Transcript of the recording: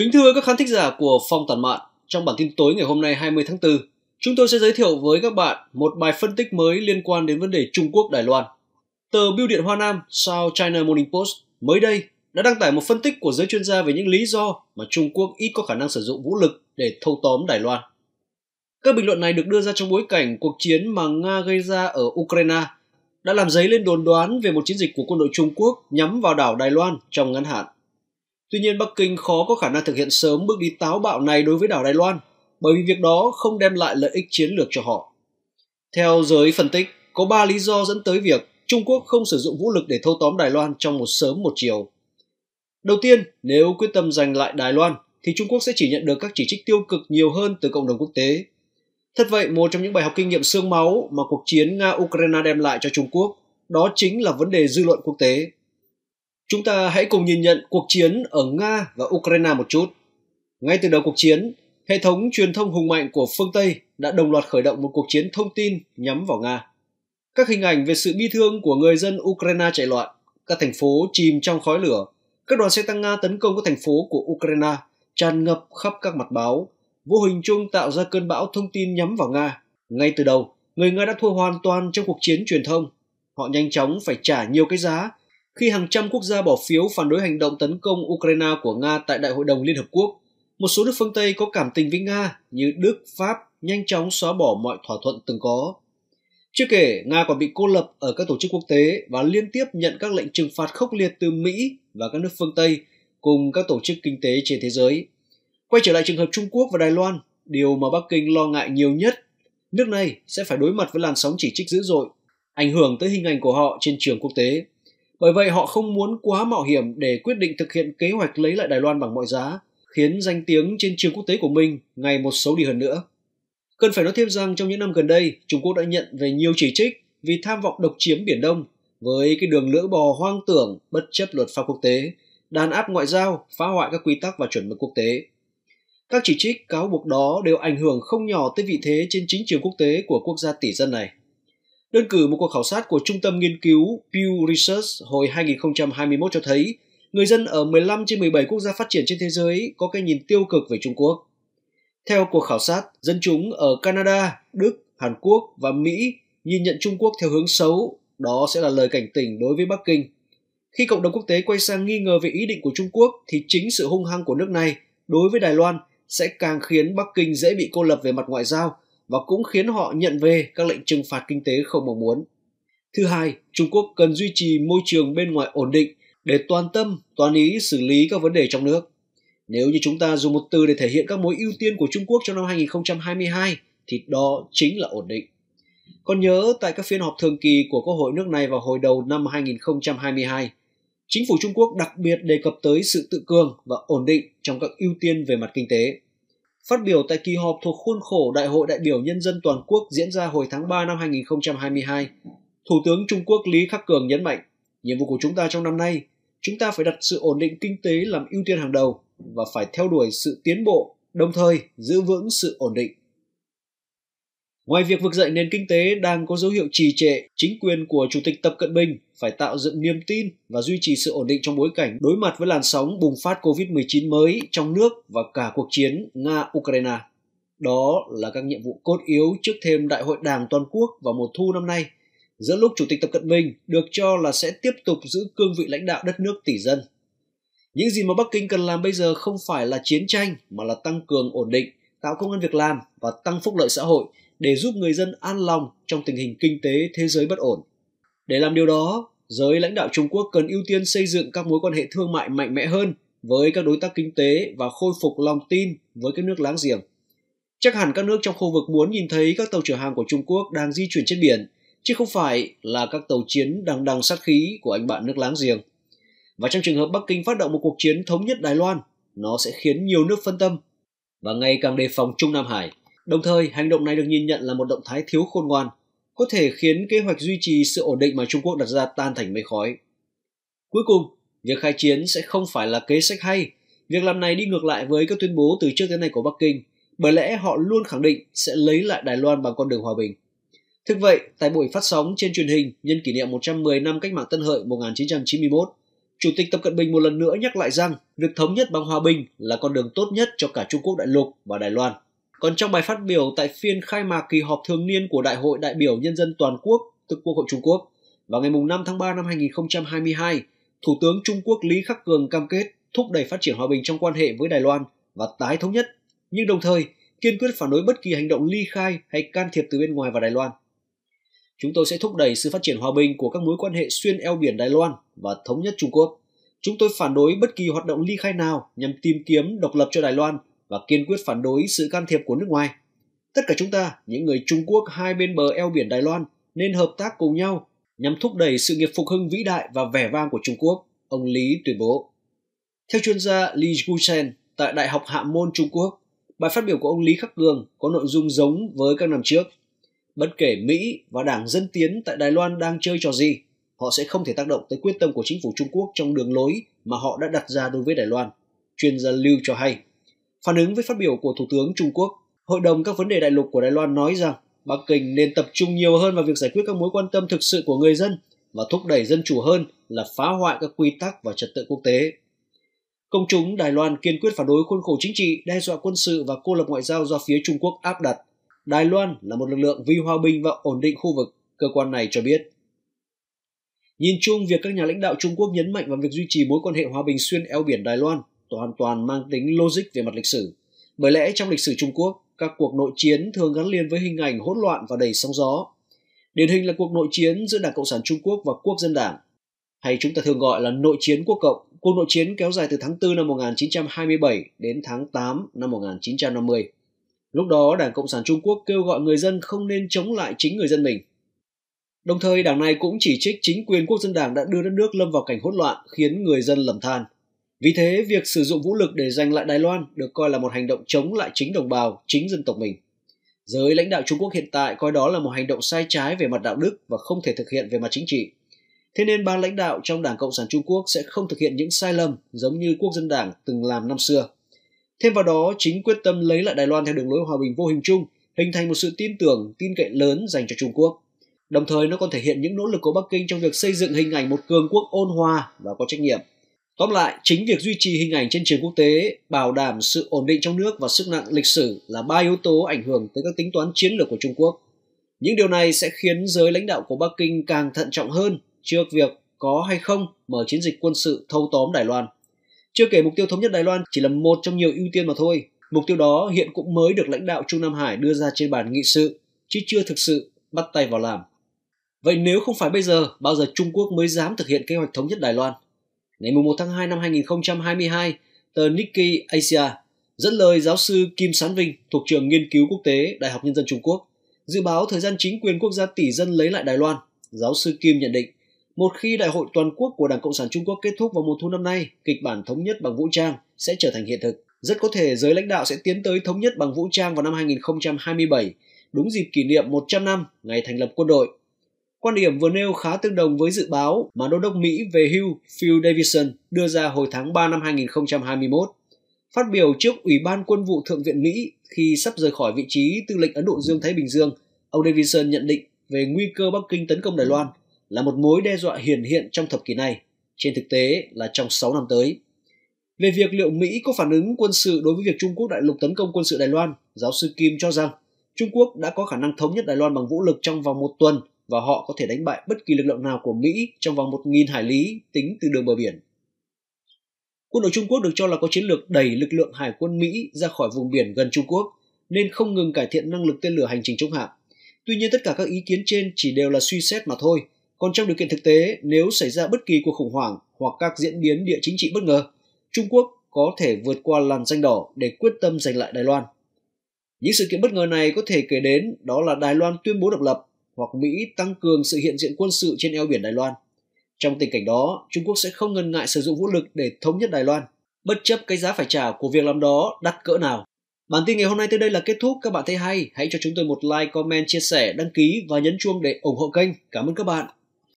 Kính thưa các khán thính giả của Phong Tản Mạn, trong bản tin tối ngày hôm nay 20 tháng 4, chúng tôi sẽ giới thiệu với các bạn một bài phân tích mới liên quan đến vấn đề Trung Quốc Đài Loan. Tờ Bưu điện Hoa Nam, South China Morning Post mới đây đã đăng tải một phân tích của giới chuyên gia về những lý do mà Trung Quốc ít có khả năng sử dụng vũ lực để thâu tóm Đài Loan. Các bình luận này được đưa ra trong bối cảnh cuộc chiến mà Nga gây ra ở Ukraine đã làm dấy lên đồn đoán về một chiến dịch của quân đội Trung Quốc nhắm vào đảo Đài Loan trong ngắn hạn. Tuy nhiên Bắc Kinh khó có khả năng thực hiện sớm bước đi táo bạo này đối với đảo Đài Loan bởi vì việc đó không đem lại lợi ích chiến lược cho họ. Theo giới phân tích, có 3 lý do dẫn tới việc Trung Quốc không sử dụng vũ lực để thâu tóm Đài Loan trong một sớm một chiều. Đầu tiên, nếu quyết tâm giành lại Đài Loan, thì Trung Quốc sẽ chỉ nhận được các chỉ trích tiêu cực nhiều hơn từ cộng đồng quốc tế. Thật vậy, một trong những bài học kinh nghiệm xương máu mà cuộc chiến Nga-Ukraine đem lại cho Trung Quốc, đó chính là vấn đề dư luận quốc tế. Chúng ta hãy cùng nhìn nhận cuộc chiến ở Nga và Ukraine một chút. Ngay từ đầu cuộc chiến, hệ thống truyền thông hùng mạnh của phương Tây đã đồng loạt khởi động một cuộc chiến thông tin nhắm vào Nga. Các hình ảnh về sự bi thương của người dân Ukraine chạy loạn, các thành phố chìm trong khói lửa, các đoàn xe tăng Nga tấn công các thành phố của Ukraine tràn ngập khắp các mặt báo, vô hình chung tạo ra cơn bão thông tin nhắm vào Nga. Ngay từ đầu, người Nga đã thua hoàn toàn trong cuộc chiến truyền thông. Họ nhanh chóng phải trả nhiều cái giá khi hàng trăm quốc gia bỏ phiếu phản đối hành động tấn công Ukraine của Nga tại Đại hội đồng Liên Hợp Quốc. Một số nước phương Tây có cảm tình với Nga như Đức, Pháp nhanh chóng xóa bỏ mọi thỏa thuận từng có. Chưa kể, Nga còn bị cô lập ở các tổ chức quốc tế và liên tiếp nhận các lệnh trừng phạt khốc liệt từ Mỹ và các nước phương Tây cùng các tổ chức kinh tế trên thế giới. Quay trở lại trường hợp Trung Quốc và Đài Loan, điều mà Bắc Kinh lo ngại nhiều nhất, nước này sẽ phải đối mặt với làn sóng chỉ trích dữ dội, ảnh hưởng tới hình ảnh của họ trên trường quốc tế. Bởi vậy họ không muốn quá mạo hiểm để quyết định thực hiện kế hoạch lấy lại Đài Loan bằng mọi giá, khiến danh tiếng trên trường quốc tế của mình ngày một xấu đi hơn nữa. Cần phải nói thêm rằng trong những năm gần đây, Trung Quốc đã nhận về nhiều chỉ trích vì tham vọng độc chiếm Biển Đông với cái đường lưỡi bò hoang tưởng bất chấp luật pháp quốc tế, đàn áp ngoại giao, phá hoại các quy tắc và chuẩn mực quốc tế. Các chỉ trích cáo buộc đó đều ảnh hưởng không nhỏ tới vị thế trên chính trường quốc tế của quốc gia tỷ dân này. Đơn cử một cuộc khảo sát của Trung tâm Nghiên cứu Pew Research hồi 2021 cho thấy người dân ở 15 trên 17 quốc gia phát triển trên thế giới có cái nhìn tiêu cực về Trung Quốc. Theo cuộc khảo sát, dân chúng ở Canada, Đức, Hàn Quốc và Mỹ nhìn nhận Trung Quốc theo hướng xấu, đó sẽ là lời cảnh tỉnh đối với Bắc Kinh. Khi cộng đồng quốc tế quay sang nghi ngờ về ý định của Trung Quốc thì chính sự hung hăng của nước này đối với Đài Loan sẽ càng khiến Bắc Kinh dễ bị cô lập về mặt ngoại giao và cũng khiến họ nhận về các lệnh trừng phạt kinh tế không mong muốn. Thứ hai, Trung Quốc cần duy trì môi trường bên ngoài ổn định để toàn tâm, toàn ý xử lý các vấn đề trong nước. Nếu như chúng ta dùng một từ để thể hiện các mối ưu tiên của Trung Quốc trong năm 2022 thì đó chính là ổn định. Còn nhớ tại các phiên họp thường kỳ của Quốc hội nước này vào hồi đầu năm 2022, chính phủ Trung Quốc đặc biệt đề cập tới sự tự cường và ổn định trong các ưu tiên về mặt kinh tế. Phát biểu tại kỳ họp thuộc khuôn khổ Đại hội đại biểu Nhân dân toàn quốc diễn ra hồi tháng 3 năm 2022, Thủ tướng Trung Quốc Lý Khắc Cường nhấn mạnh, nhiệm vụ của chúng ta trong năm nay, chúng ta phải đặt sự ổn định kinh tế làm ưu tiên hàng đầu và phải theo đuổi sự tiến bộ, đồng thời giữ vững sự ổn định. Ngoài việc vực dậy nền kinh tế đang có dấu hiệu trì trệ, chính quyền của Chủ tịch Tập Cận Bình phải tạo dựng niềm tin và duy trì sự ổn định trong bối cảnh đối mặt với làn sóng bùng phát COVID-19 mới trong nước và cả cuộc chiến Nga-Ukraine. Đó là các nhiệm vụ cốt yếu trước thêm Đại hội Đảng toàn quốc vào mùa thu năm nay, giữa lúc Chủ tịch Tập Cận Bình được cho là sẽ tiếp tục giữ cương vị lãnh đạo đất nước tỷ dân. Những gì mà Bắc Kinh cần làm bây giờ không phải là chiến tranh mà là tăng cường ổn định, tạo công an việc làm và tăng phúc lợi xã hội để giúp người dân an lòng trong tình hình kinh tế thế giới bất ổn. Để làm điều đó, giới lãnh đạo Trung Quốc cần ưu tiên xây dựng các mối quan hệ thương mại mạnh mẽ hơn với các đối tác kinh tế và khôi phục lòng tin với các nước láng giềng. Chắc hẳn các nước trong khu vực muốn nhìn thấy các tàu chở hàng của Trung Quốc đang di chuyển trên biển, chứ không phải là các tàu chiến đằng đằng sát khí của anh bạn nước láng giềng. Và trong trường hợp Bắc Kinh phát động một cuộc chiến thống nhất Đài Loan, nó sẽ khiến nhiều nước phân tâm và ngày càng đề phòng Trung Nam Hải. Đồng thời, hành động này được nhìn nhận là một động thái thiếu khôn ngoan, có thể khiến kế hoạch duy trì sự ổn định mà Trung Quốc đặt ra tan thành mây khói. Cuối cùng, việc khai chiến sẽ không phải là kế sách hay. Việc làm này đi ngược lại với các tuyên bố từ trước tới nay của Bắc Kinh, bởi lẽ họ luôn khẳng định sẽ lấy lại Đài Loan bằng con đường hòa bình. Thực vậy, tại buổi phát sóng trên truyền hình nhân kỷ niệm 110 năm cách mạng Tân Hợi 1991, Chủ tịch Tập Cận Bình một lần nữa nhắc lại rằng việc thống nhất bằng hòa bình là con đường tốt nhất cho cả Trung Quốc đại lục và Đài Loan. Còn trong bài phát biểu tại phiên khai mạc kỳ họp thường niên của Đại hội đại biểu nhân dân toàn quốc, tức Quốc hội Trung Quốc, vào ngày 5 tháng 3 năm 2022, Thủ tướng Trung Quốc Lý Khắc Cường cam kết thúc đẩy phát triển hòa bình trong quan hệ với Đài Loan và tái thống nhất, nhưng đồng thời kiên quyết phản đối bất kỳ hành động ly khai hay can thiệp từ bên ngoài vào Đài Loan. Chúng tôi sẽ thúc đẩy sự phát triển hòa bình của các mối quan hệ xuyên eo biển Đài Loan và thống nhất Trung Quốc. Chúng tôi phản đối bất kỳ hoạt động ly khai nào nhằm tìm kiếm độc lập cho Đài Loan và kiên quyết phản đối sự can thiệp của nước ngoài. Tất cả chúng ta, những người Trung Quốc hai bên bờ eo biển Đài Loan, nên hợp tác cùng nhau nhằm thúc đẩy sự nghiệp phục hưng vĩ đại và vẻ vang của Trung Quốc, ông Lý tuyên bố. Theo chuyên gia Li Guchen tại Đại học Hạ Môn Trung Quốc, bài phát biểu của ông Lý Khắc Cường có nội dung giống với các năm trước. Bất kể Mỹ và Đảng Dân Tiến tại Đài Loan đang chơi trò gì, họ sẽ không thể tác động tới quyết tâm của chính phủ Trung Quốc trong đường lối mà họ đã đặt ra đối với Đài Loan, chuyên gia Lưu cho hay. Phản ứng với phát biểu của Thủ tướng Trung Quốc, Hội đồng các vấn đề đại lục của Đài Loan nói rằng Bắc Kinh nên tập trung nhiều hơn vào việc giải quyết các mối quan tâm thực sự của người dân và thúc đẩy dân chủ hơn là phá hoại các quy tắc và trật tự quốc tế. Công chúng Đài Loan kiên quyết phản đối khuôn khổ chính trị, đe dọa quân sự và cô lập ngoại giao do phía Trung Quốc áp đặt. Đài Loan là một lực lượng vì hòa bình và ổn định khu vực, cơ quan này cho biết. Nhìn chung, việc các nhà lãnh đạo Trung Quốc nhấn mạnh vào việc duy trì mối quan hệ hòa bình xuyên eo biển Đài Loan hoàn toàn mang tính logic về mặt lịch sử. Bởi lẽ trong lịch sử Trung Quốc, các cuộc nội chiến thường gắn liền với hình ảnh hỗn loạn và đầy sóng gió. Điển hình là cuộc nội chiến giữa Đảng Cộng sản Trung Quốc và Quốc dân Đảng, hay chúng ta thường gọi là nội chiến quốc cộng. Cuộc nội chiến kéo dài từ tháng 4 năm 1927 đến tháng 8 năm 1950. Lúc đó, Đảng Cộng sản Trung Quốc kêu gọi người dân không nên chống lại chính người dân mình. Đồng thời, đảng này cũng chỉ trích chính quyền quốc dân đảng đã đưa đất nước lâm vào cảnh hỗn loạn, khiến người dân lầm than. Vì thế, việc sử dụng vũ lực để giành lại Đài Loan được coi là một hành động chống lại chính đồng bào, chính dân tộc mình. Giới lãnh đạo Trung Quốc hiện tại coi đó là một hành động sai trái về mặt đạo đức và không thể thực hiện về mặt chính trị. Thế nên ban lãnh đạo trong Đảng Cộng sản Trung Quốc sẽ không thực hiện những sai lầm giống như Quốc dân Đảng từng làm năm xưa. Thêm vào đó, chính quyết tâm lấy lại Đài Loan theo đường lối hòa bình vô hình chung, hình thành một sự tin tưởng, tin cậy lớn dành cho Trung Quốc. Đồng thời nó còn thể hiện những nỗ lực của Bắc Kinh trong việc xây dựng hình ảnh một cường quốc ôn hòa và có trách nhiệm. Tóm lại, chính việc duy trì hình ảnh trên trường quốc tế, bảo đảm sự ổn định trong nước và sức nặng lịch sử là ba yếu tố ảnh hưởng tới các tính toán chiến lược của Trung Quốc. Những điều này sẽ khiến giới lãnh đạo của Bắc Kinh càng thận trọng hơn trước việc có hay không mở chiến dịch quân sự thâu tóm Đài Loan. Chưa kể mục tiêu thống nhất Đài Loan chỉ là một trong nhiều ưu tiên mà thôi. Mục tiêu đó hiện cũng mới được lãnh đạo Trung Nam Hải đưa ra trên bàn nghị sự, chứ chưa thực sự bắt tay vào làm. Vậy nếu không phải bây giờ, bao giờ Trung Quốc mới dám thực hiện kế hoạch thống nhất Đài Loan? Ngày 1 tháng 2 năm 2022, tờ Nikkei Asia dẫn lời giáo sư Kim Sán Vinh thuộc trường nghiên cứu quốc tế Đại học Nhân dân Trung Quốc dự báo thời gian chính quyền quốc gia tỷ dân lấy lại Đài Loan. Giáo sư Kim nhận định, một khi đại hội toàn quốc của Đảng Cộng sản Trung Quốc kết thúc vào mùa thu năm nay, kịch bản thống nhất bằng vũ trang sẽ trở thành hiện thực. Rất có thể giới lãnh đạo sẽ tiến tới thống nhất bằng vũ trang vào năm 2027, đúng dịp kỷ niệm 100 năm ngày thành lập quân đội Quan điểm vừa nêu khá tương đồng với dự báo mà Đô đốc Mỹ về hưu Phil Davidson đưa ra hồi tháng 3 năm 2021. Phát biểu trước Ủy ban Quân vụ Thượng viện Mỹ khi sắp rời khỏi vị trí tư lệnh Ấn Độ Dương-Thái Bình Dương, ông Davidson nhận định về nguy cơ Bắc Kinh tấn công Đài Loan là một mối đe dọa hiển hiện trong thập kỷ này, trên thực tế là trong 6 năm tới. Về việc liệu Mỹ có phản ứng quân sự đối với việc Trung Quốc đại lục tấn công quân sự Đài Loan, giáo sư Kim cho rằng Trung Quốc đã có khả năng thống nhất Đài Loan bằng vũ lực trong vòng một tuần và họ có thể đánh bại bất kỳ lực lượng nào của Mỹ trong vòng 1.000 hải lý tính từ đường bờ biển. Quân đội Trung Quốc được cho là có chiến lược đẩy lực lượng hải quân Mỹ ra khỏi vùng biển gần Trung Quốc, nên không ngừng cải thiện năng lực tên lửa hành trình chống hạm. Tuy nhiên tất cả các ý kiến trên chỉ đều là suy xét mà thôi, còn trong điều kiện thực tế, nếu xảy ra bất kỳ cuộc khủng hoảng hoặc các diễn biến địa chính trị bất ngờ, Trung Quốc có thể vượt qua làn danh đỏ để quyết tâm giành lại Đài Loan. Những sự kiện bất ngờ này có thể kể đến đó là Đài Loan tuyên bố độc lập hoặc Mỹ tăng cường sự hiện diện quân sự trên eo biển Đài Loan. Trong tình cảnh đó, Trung Quốc sẽ không ngần ngại sử dụng vũ lực để thống nhất Đài Loan, bất chấp cái giá phải trả của việc làm đó đắt cỡ nào. Bản tin ngày hôm nay tới đây là kết thúc. Các bạn thấy hay, hãy cho chúng tôi một like, comment, chia sẻ, đăng ký và nhấn chuông để ủng hộ kênh. Cảm ơn các bạn.